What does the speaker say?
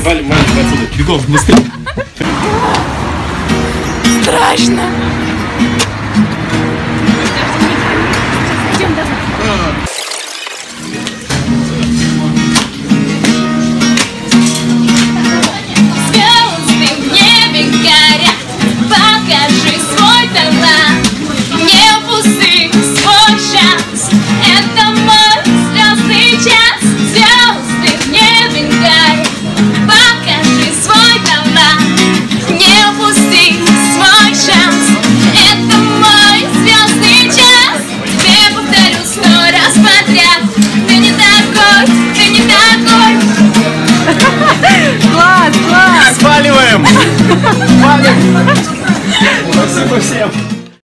валим, валим отсюда. Бегом, быстрее. Страшно. Спасибо всем!